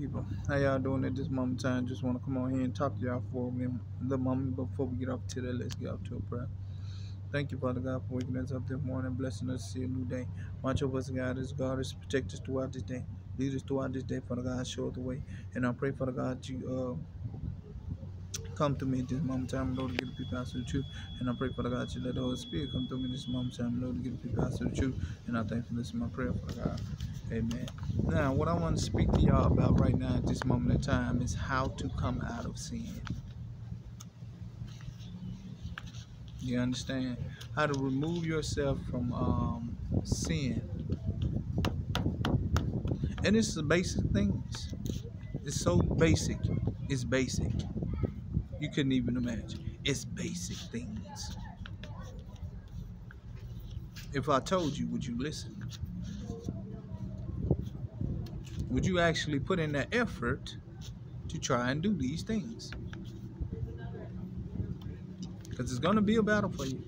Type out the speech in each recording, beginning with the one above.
people. How y'all doing at this moment time? Just want to come on here and talk to y'all for the moment before we get off to that. Let's get off to a prayer. Thank you, Father God, for waking us up this morning, blessing us to see a new day. Watch over us, God, as God is protect us throughout this day. Lead us throughout this day, Father God, show us the way. And I pray, Father God, you uh, come to me this moment time, Lord, give me the people to the. And I pray, Father God, you let the Holy Spirit come to me this moment time, Lord, give me the people to the. And I thank you for this my prayer, Father God. Amen. Now, what I want to speak to y'all about right now at this moment in time is how to come out of sin. You understand? How to remove yourself from um, sin. And it's the basic things. It's so basic. It's basic. You couldn't even imagine. It's basic things. If I told you, would you listen? Would you actually put in the effort to try and do these things? Because it's going to be a battle for you.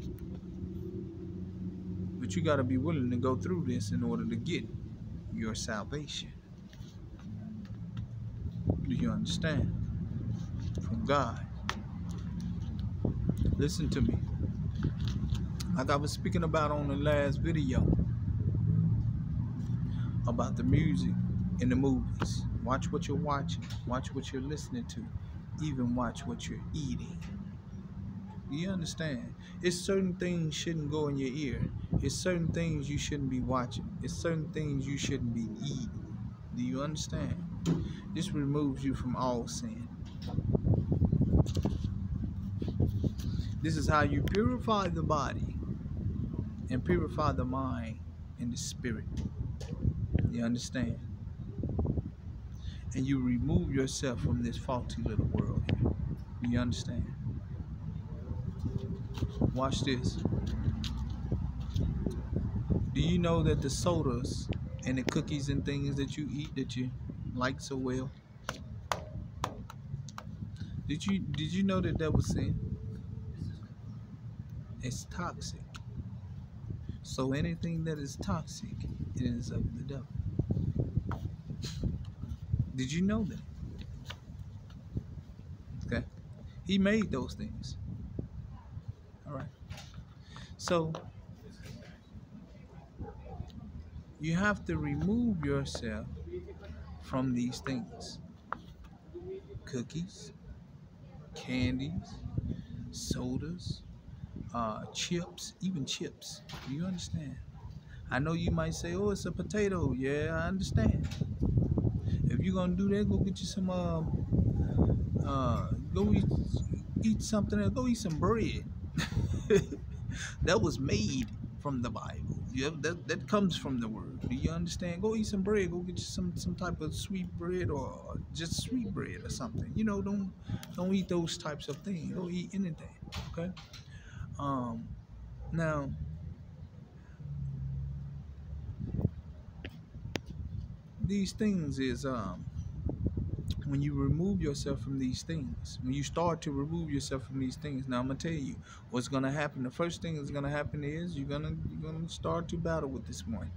But you got to be willing to go through this in order to get your salvation. Do you understand? From God. Listen to me. Like I was speaking about on the last video about the music in the movies. Watch what you're watching. Watch what you're listening to. Even watch what you're eating. You understand? It's certain things shouldn't go in your ear. It's certain things you shouldn't be watching. It's certain things you shouldn't be eating. Do you understand? This removes you from all sin. This is how you purify the body and purify the mind and the spirit. You understand? And you remove yourself from this faulty little world. You understand? Watch this. Do you know that the sodas and the cookies and things that you eat that you like so well? Did you did you know that that was sin? It's toxic. So anything that is toxic it is of the devil. Did you know that? Okay. He made those things. All right. So you have to remove yourself from these things cookies, candies, sodas, uh, chips, even chips. Do you understand? I know you might say, oh, it's a potato. Yeah, I understand. If you're gonna do that, go get you some uh, uh go eat eat something. Go eat some bread. that was made from the Bible. That that comes from the word. Do you understand? Go eat some bread. Go get you some some type of sweet bread or just sweet bread or something. You know, don't don't eat those types of things. Don't eat anything. Okay. Um. Now. these things is um when you remove yourself from these things, when you start to remove yourself from these things, now I'm gonna tell you what's gonna happen. The first thing that's gonna happen is you're gonna you're gonna start to battle with this one.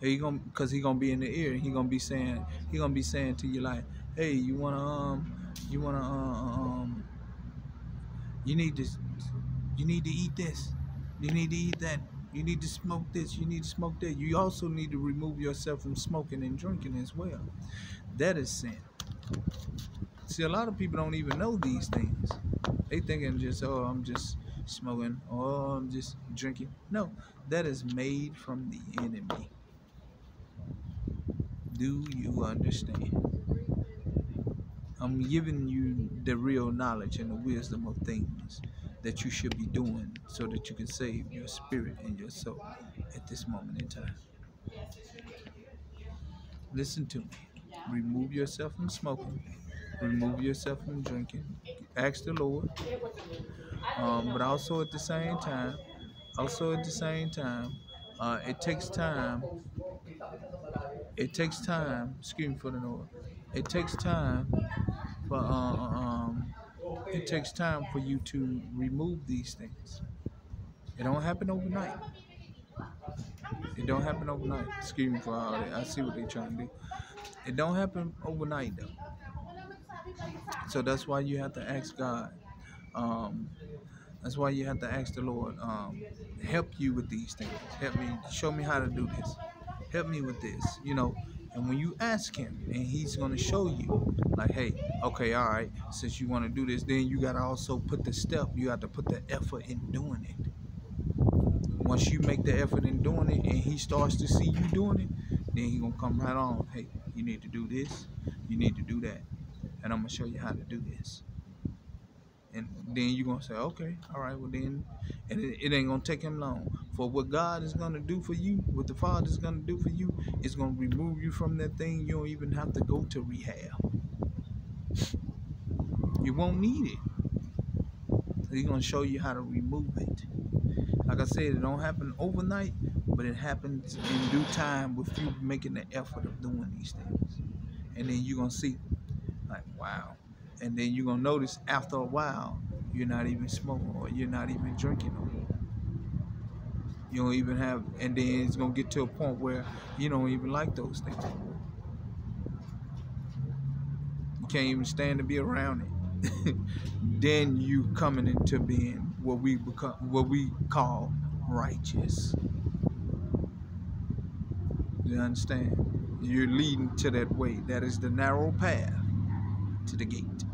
He gonna cause he gonna be in the ear. He gonna be saying he gonna be saying to you like, hey, you wanna um you wanna uh, um you need to you need to eat this. You need to eat that. You need to smoke this. You need to smoke that. You also need to remove yourself from smoking and drinking as well. That is sin. See, a lot of people don't even know these things. They thinking just, oh, I'm just smoking, oh, I'm just drinking. No, that is made from the enemy. Do you understand? I'm giving you the real knowledge and the wisdom of things that you should be doing so that you can save your spirit and your soul at this moment in time. Listen to me. Remove yourself from smoking. Remove yourself from drinking. Ask the Lord. Um, but also at the same time, also at the same time, uh, it takes time. It takes time. Excuse me for the Lord. It takes time for uh, um, it takes time for you to remove these things. It don't happen overnight. It don't happen overnight. Excuse me for all that. I see what they're trying to do. It don't happen overnight though. So that's why you have to ask God. Um, that's why you have to ask the Lord, um, help you with these things. Help me, show me how to do this. Help me with this, you know. And when you ask him, and he's gonna show you, like, hey, okay, all right, since you want to do this, then you gotta also put the step. You have to put the effort in doing it. Once you make the effort in doing it, and he starts to see you doing it, then he gonna come right on. Hey, you need to do this. You need to do that, and I'm gonna show you how to do this and then you're gonna say, okay, all right, well then, and it, it, ain't gonna take him long. For what God is gonna do for you, what the Father is gonna do for you, is gonna remove you from that thing. You don't even have to go to rehab. You won't need it. He's gonna show you how to remove it. Like I said, it don't happen overnight, but it happens in due time with you making the effort of doing these things. And then you're gonna see, like, wow and then you're gonna notice after a while you're not even smoking or you're not even drinking no more. You don't even have, and then it's gonna get to a point where you don't even like those things. You can't even stand to be around it. then you coming into being what we become, what we call righteous. You understand? You're leading to that way. That is the narrow path to the gate.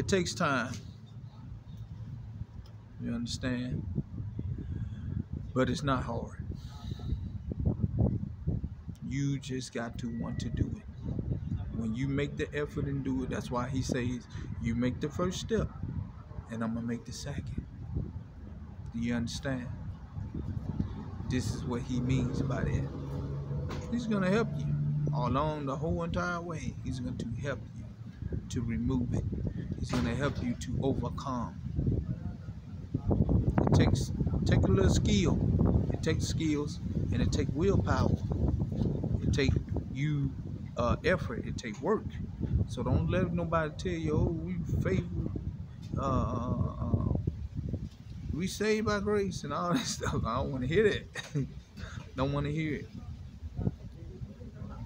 It takes time. You understand? But it's not hard. You just got to want to do it. When you make the effort and do it, that's why he says you make the first step and I'm going to make the second. Do you understand? This is what he means by that. He's going to help you along the whole entire way. He's going to help you to remove it. He's going to help you to overcome. It takes take a little skill. It takes skills and it takes willpower. It takes you uh, effort. It takes work. So don't let nobody tell you, oh, we faith, uh, uh, uh, we saved by grace and all that stuff. I don't want to hear that. don't want to hear it.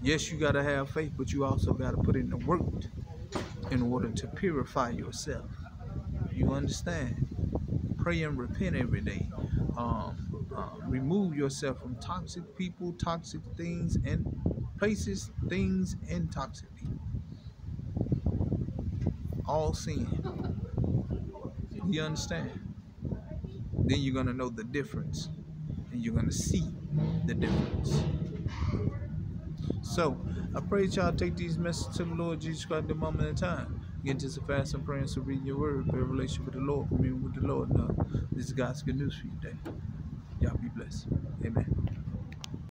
Yes, you got to have faith, but you also got to put in the work in order to purify yourself. You understand? Pray and repent every day. Um, uh, remove yourself from toxic people, toxic things, and places, things, and toxic people. All sin. You understand? Then you're going to know the difference. And you're going to see the difference. So, I pray y'all take these messages to the Lord Jesus Christ the moment in time. Get into fast and praying, so reading your word, build relationship with the Lord, communion with the Lord. Now, uh, this is God's good news for you today. Y'all be blessed. Amen.